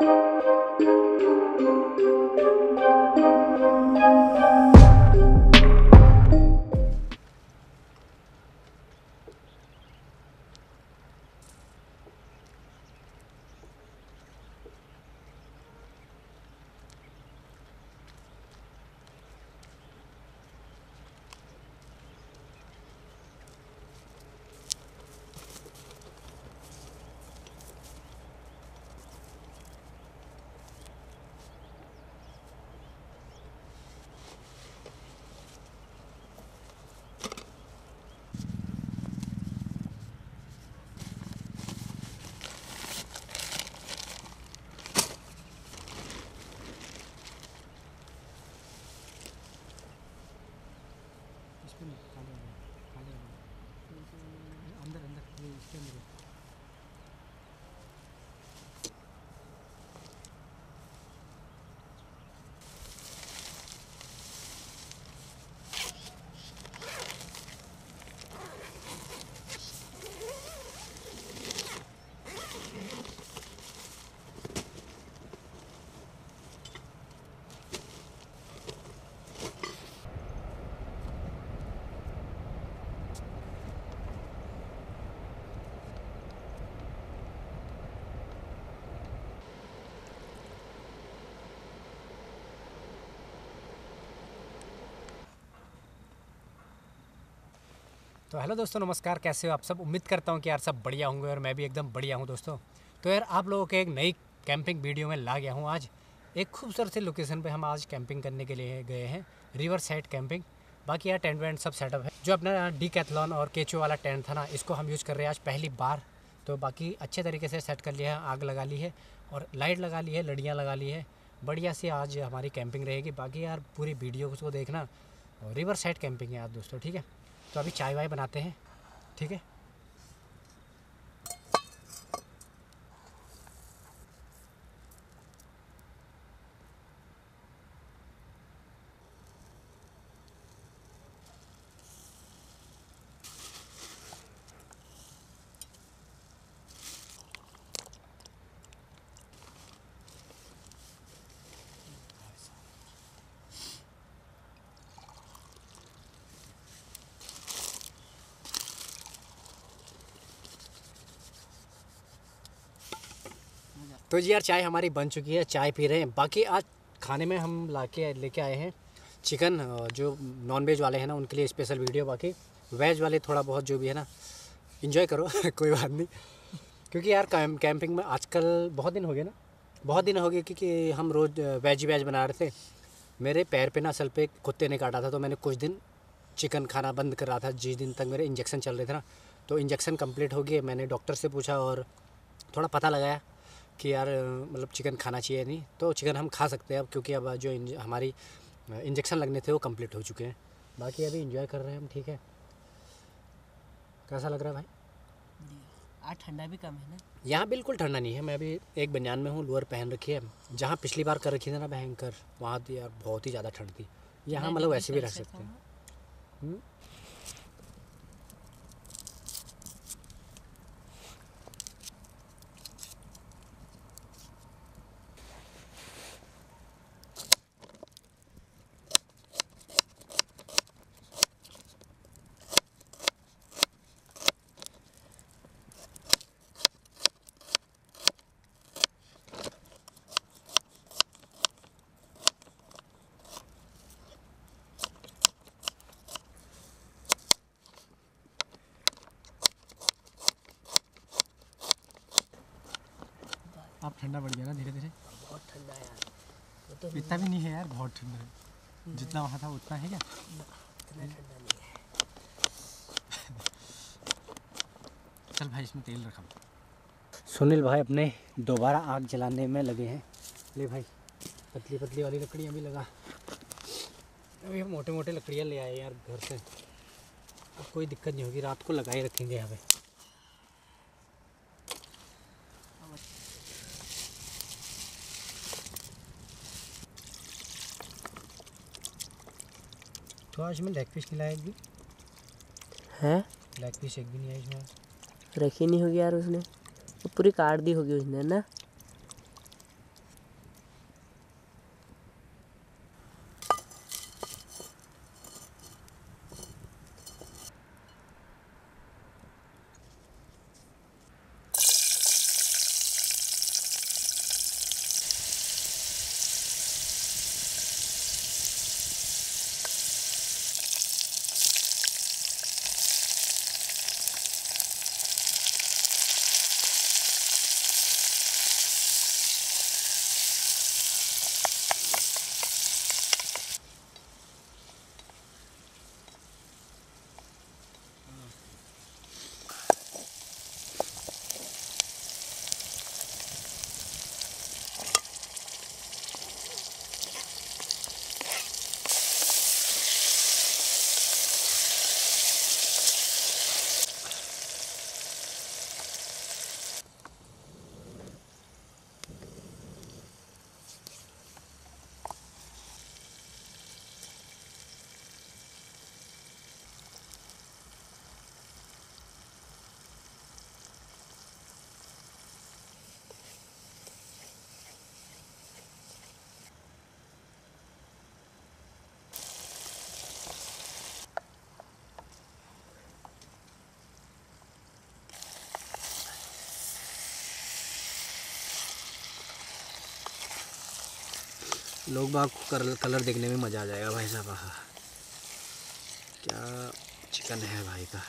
Thank you. तो hello दोस्तों, नमस्कार। कैसे हो आप सब? उम्मीद करता हूँ कि यार सब बढ़िया होंगे और मैं भी एकदम बढ़िया हूँ दोस्तों। तो यार आप लोगों के एक नई कैंपिंग वीडियो में ला गया हूँ आज। एक खूबसूरत सी लोकेशन पे हम आज कैंपिंग करने के लिए गए हैं रिवर साइड कैंपिंग बाकी यार टेंट वेंट सब सेटअप है। जो अपना डी कैथलॉन और केचो वाला टेंट था ना, इसको हम यूज़ कर रहे हैं आज पहली बार। तो बाकी अच्छे तरीके से सेट कर लिया है, आग लगा ली है और लाइट लगा ली है, लड़ियाँ लगा ली है। बढ़िया सी आज हमारी कैंपिंग रहेगी। बाकी यार पूरी वीडियो को देखना। और रिवर साइड कैंपिंग है यार दोस्तों, ठीक है? तो अभी चाय वाय बनाते हैं ठीक है? तो जी यार, चाय हमारी बन चुकी है, चाय पी रहे हैं। बाकी आज खाने में हम ला के लेके आए हैं चिकन जो नॉन वेज वाले हैं ना, उनके लिए स्पेशल वीडियो बाकी। वेज वाले थोड़ा बहुत जो भी है ना इन्जॉय करो, कोई बात नहीं। क्योंकि यार कैंपिंग में आजकल बहुत दिन हो गए ना। बहुत दिन हो गए क्योंकि हम रोज़ वेज ही वेज बना रहे थे। मेरे पैर पे ना असल पे कुत्ते ने काटा था तो मैंने कुछ दिन चिकन खाना बंद कर रहा था। जिस दिन तक मेरे इंजेक्शन चल रहे थे ना तो इंजेक्शन कंप्लीट हो गए मैंने डॉक्टर से पूछा और थोड़ा पता लगाया। कि यार मतलब चिकन खाना चाहिए नहीं तो चिकन हम खा सकते हैं अब क्योंकि अब जो इंज, हमारी इंजेक्शन लगने थे वो कंप्लीट हो चुके हैं। बाकी अभी इंजॉय कर रहे हैं हम ठीक है? कैसा लग रहा है भाई? आज ठंडा भी कम है ना? यहाँ बिल्कुल ठंडा नहीं है मैं अभी एक बनियान में हूँ लोअर पहन रखी है। जहाँ पिछली बार कर रखी थी ना भयंकर वहाँ तो यार बहुत ही ज़्यादा ठंड थी। यहाँ मतलब वैसे भी रह सकते हैं। ठंडा बढ़ गया ना धीरे धीरे? बहुत ठंडा है यार। वो तो इतना भी नहीं है यार बहुत ठंडा है। जितना वहाँ था उतना है क्या? इतना ठंडा नहीं है। चल भाई इसमें तेल रखा। सुनील भाई अपने दोबारा आग जलाने में लगे हैं। ले भाई पतली पतली वाली लकड़ियाँ भी लगा। अभी हम मोटे मोटे लकड़ियाँ ले आए यार घर से। अब कोई दिक्कत नहीं होगी रात को लगा ही रखेंगे यहाँ पे। तो आज मैं लेग पीस खिलाया एक भी। है? लेग पीस एक भी नहीं आई इसमें। रखी नहीं होगी यार उसने। वो पूरी काट दी होगी उसने ना? लोग बाग कलर कलर देखने में मज़ा आ जाएगा भाई साहब। क्या चिकन है भाई का।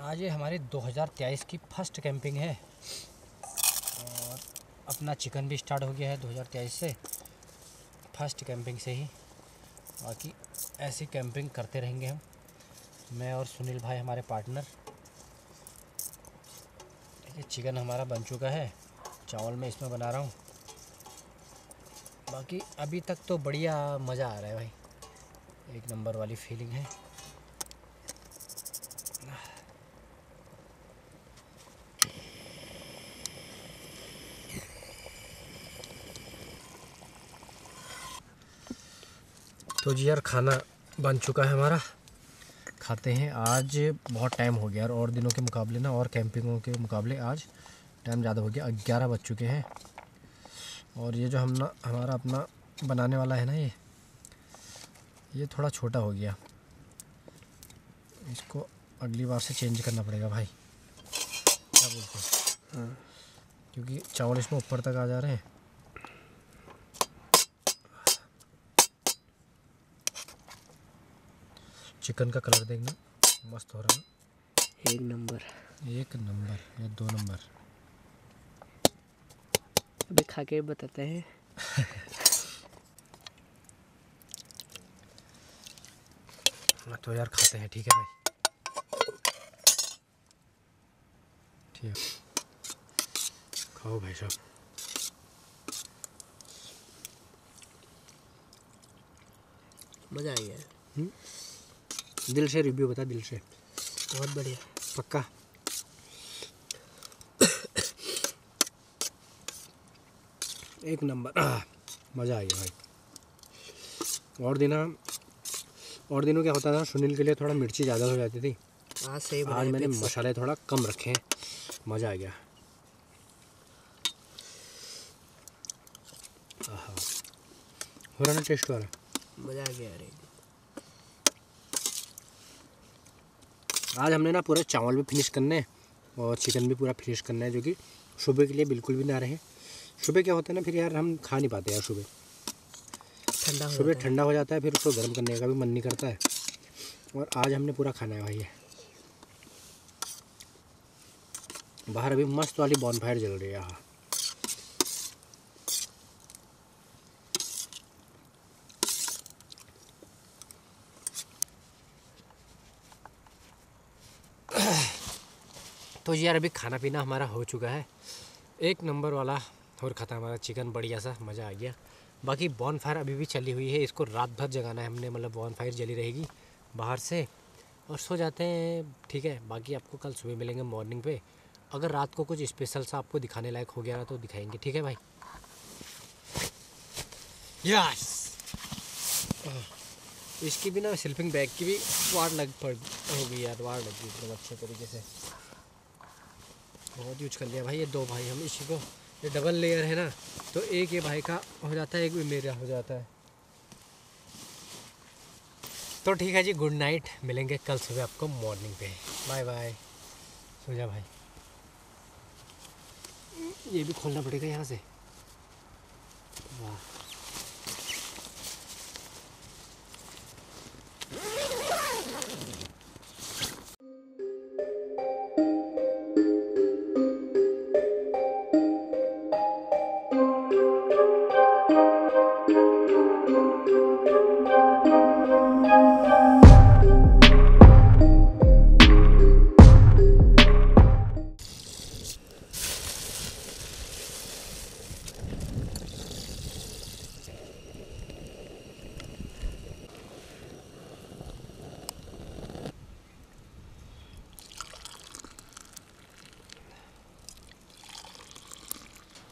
आज ये हमारी 2023 की फ़र्स्ट कैंपिंग है। और अपना चिकन भी स्टार्ट हो गया है 2023 से, फ़र्स्ट कैंपिंग से ही। बाकी ऐसी कैंपिंग करते रहेंगे हम। मैं और सुनील भाई हमारे पार्टनर। देखिए, चिकन हमारा बन चुका है। चावल मैं इसमें बना रहा हूँ। बाकी अभी तक तो बढ़िया मज़ा आ रहा है भाई। एक नंबर वाली फीलिंग है। तो जी यार खाना बन चुका है हमारा। खाते हैं। आज बहुत टाइम हो गया यार और दिनों के मुकाबले ना और कैंपिंगों के मुकाबले आज टाइम ज़्यादा हो गया। ग्यारह बज चुके हैं। और ये जो हम ना हमारा अपना बनाने वाला है ना ये ये थोड़ा छोटा हो गया। इसको अगली बार से चेंज करना पड़ेगा भाई। क्या बोलते हैं? हाँ। क्योंकि चावल इसमें ऊपर तक आ जा रहे हैं। चिकन का कलर देखना। मस्त हो रहा है। एक नंबर। एक नंबर या दो नंबर। अभी खा के बताते हैं। हाँ तो यार खाते हैं ठीक है भाई? ठीक। है खाओ भाई साहब मज़ा आ गया। है दिल से रिव्यू बता दिल से बहुत बढ़िया पक्का। एक नंबर। मज़ा आ गया भाई। और दिना और दिनों क्या होता था सुनील के लिए थोड़ा मिर्ची ज़्यादा हो जाती थी। आज सही आज मैंने मसाले थोड़ा कम रखे हैं। मज़ा आ गया। हो रहा ना टेस्ट हो रहा मज़ा आ गया अरे आज हमने ना पूरा चावल भी फिनिश करने हैं और चिकन भी पूरा फिनिश करना है जो कि सुबह के लिए बिल्कुल भी ना रहे। सुबह क्या होता है ना फिर यार हम खा नहीं पाते यार सुबह। ठंडा सुबह ठंडा हो जाता है फिर उसको गर्म करने का भी मन नहीं करता है। और आज हमने पूरा खाना है भाई। है बाहर अभी मस्त वाली बॉनफायर जल रही है। यहाँ तो यार, अभी खाना पीना हमारा हो चुका है। एक नंबर वाला और खाता हमारा चिकन, बढ़िया सा, मज़ा आ गया। बाकी बॉन फायर अभी भी चली हुई है, इसको रात भर जगाना है हमने मतलब बॉन फायर जली रहेगी बाहर से। और सो जाते हैं, ठीक है, बाकी आपको कल सुबह मिलेंगे मॉर्निंग पे। अगर रात को कुछ स्पेशल सा आपको दिखाने लायक हो गया ना तो दिखाएँगे, ठीक है भाई? यस इसकी भी ना स्लिपिंग बैग की भी वार लग पड़ हो गई यार, वार लग गई एकदम अच्छे तरीके से। बहुत यूज़ कर लिया भाई, ये दो भाई, हम इसी को, ये डबल लेयर है ना तो एक ये भाई का हो जाता है, एक भी मेरा हो जाता है। तो ठीक है जी गुड नाइट मिलेंगे कल सुबह आपको मॉर्निंग पे। बाय बाय सो जा भाई। ये भी खोलना पड़ेगा यहाँ से। वाह।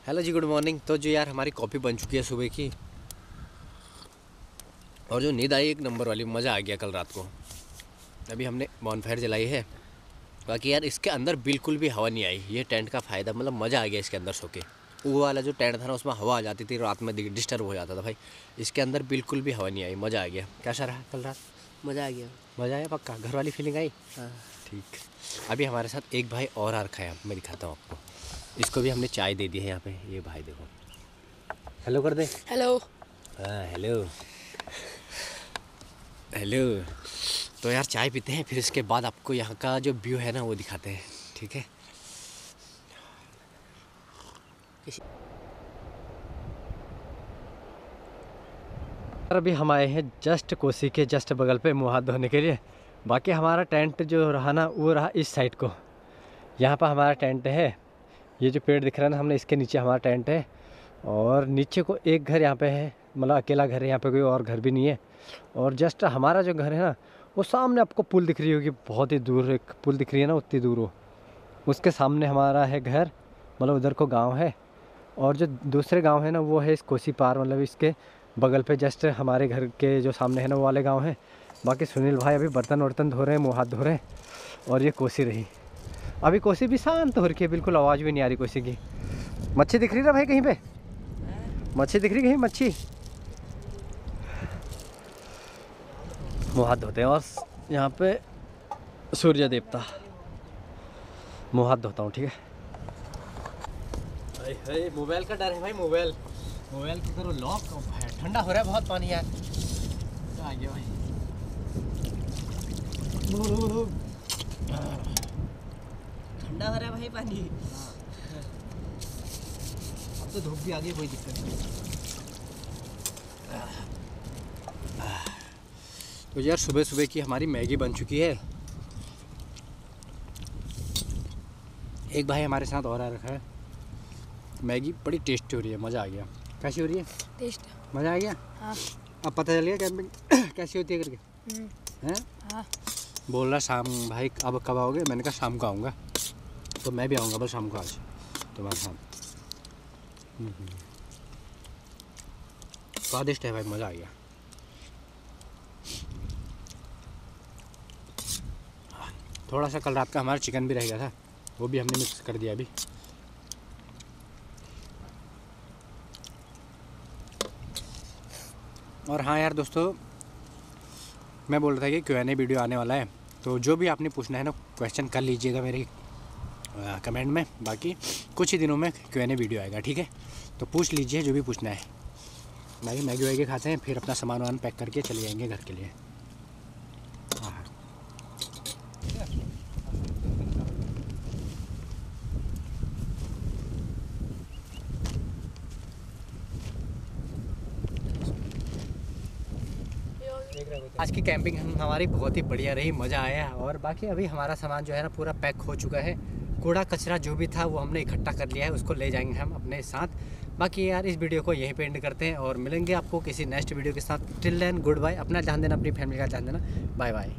हेलो जी गुड मॉर्निंग तो जो यार हमारी कॉफ़ी बन चुकी है सुबह की और जो नींद आई एक नंबर वाली मज़ा आ गया कल रात को। अभी हमने बॉनफायर जलाई है। बाकी यार इसके अंदर बिल्कुल भी हवा नहीं आई। ये टेंट का फ़ायदा मतलब मज़ा आ गया इसके अंदर सो के। वो वाला जो टेंट था ना उसमें हवा आ जाती थी रात में डिस्टर्ब हो जाता था भाई। इसके अंदर बिल्कुल भी हवा नहीं आई। मज़ा आ गया। कैसा रहा कल रात? मज़ा आ गया। मज़ा आया पक्का? घर वाली फीलिंग आई? हाँ। ठीक। अभी हमारे साथ एक भाई और आ रखा है मैं दिखाता हूँ आपको। इसको भी हमने चाय दे दी है यहाँ पे। ये भाई देखो। हेलो कर दे। हेलो हाँ हेलो हेलो तो यार चाय पीते हैं फिर इसके बाद आपको यहाँ का जो व्यू है ना वो दिखाते हैं ठीक है? अभी हम आए हैं जस्ट कोसी के जस्ट बगल पे मुँह हाथ धोने के लिए। बाकी हमारा टेंट जो रहा ना वो रहा इस साइड को। यहाँ पर हमारा टेंट है। ये जो पेड़ दिख रहा है ना, हमने इसके नीचे हमारा टेंट है और नीचे को एक घर यहाँ पे है मतलब अकेला घर है, यहाँ पे कोई और घर भी नहीं है। और जस्ट हमारा जो घर है ना, वो सामने आपको पुल दिख रही होगी, बहुत ही दूर एक पुल दिख रही है ना, उतनी दूर हो उसके सामने हमारा है घर मतलब उधर को गाँव है। और जो दूसरे गाँव है ना, वो है इस कोसी पार मतलब इसके बगल पे जस्ट हमारे घर के जो सामने है ना, वो वाले गाँव है। बाकी सुनील भाई अभी बर्तन वर्तन धो रहे हैं, मुँह हाथ धो रहे हैं और ये कोसी रही। अभी कोसी भी शांत हो रखी है बिल्कुल आवाज़ भी नहीं आ रही कोसी की। मच्छी दिख रही ना भाई कहीं पे? मच्छी दिख रही कहीं मच्छी? मुँह हाथ धोते हैं और यहाँ पे सूर्य देवता। मुँह हाथ धोता हूँ ठीक है? भाई मोबाइल का डर है भाई मोबाइल। मोबाइल को करो लॉक ठंडा हो रहा है बहुत पानी यार। आ गया भाई। ठंडा हो रहा है भाई पानी। अब तो धूप भी आ गई कोई दिक्कत नहीं। तो यार सुबह सुबह की हमारी मैगी बन चुकी है। एक भाई हमारे साथ और आ रखा है। मैगी बड़ी टेस्टी हो रही है मज़ा आ गया। कैसी हो रही है? टेस्ट। मज़ा आ गया? हाँ। अब पता चल गया कैंपिंग कैसी होती है करके। हम्म, हैं? हाँ। बोल रहा शाम भाई अब कब आओगे? मैंने कहा शाम को आऊँगा। तो मैं भी आऊँगा बस शाम को आज तुम्हारे साथ। स्वादिष्ट है भाई मज़ा आ गया थोड़ा सा कल रात का हमारा चिकन भी रह गया था वो भी हमने मिक्स कर दिया अभी और हाँ यार दोस्तों, मैं बोल रहा था कि क्यों एन वीडियो आने वाला है। तो जो भी आपने पूछना है ना क्वेश्चन कर लीजिएगा मेरे। कमेंट में। बाकी कुछ ही दिनों में क्यों एन वीडियो आएगा, ठीक है? तो पूछ लीजिए जो भी पूछना है। बाकी मैगी वैगी खाते हैं, फिर अपना सामान वामान पैक करके चले जाएँगे घर के लिए। हाँ आज की कैंपिंग हमारी बहुत ही बढ़िया रही, मज़ा आया। और बाकी अभी हमारा सामान जो है ना, पूरा पैक हो चुका है। कूड़ा, कचरा जो भी था वो हमने इकट्ठा कर लिया है, उसको ले जाएँगे हम अपने साथ। बाकी यार, इस वीडियो को यहीं पे एंड करते हैं और मिलेंगे आपको किसी नेक्स्ट वीडियो के साथ। टिल देन गुड बाय अपना ध्यान देना, अपनी फैमिली का ध्यान देना। Bye bye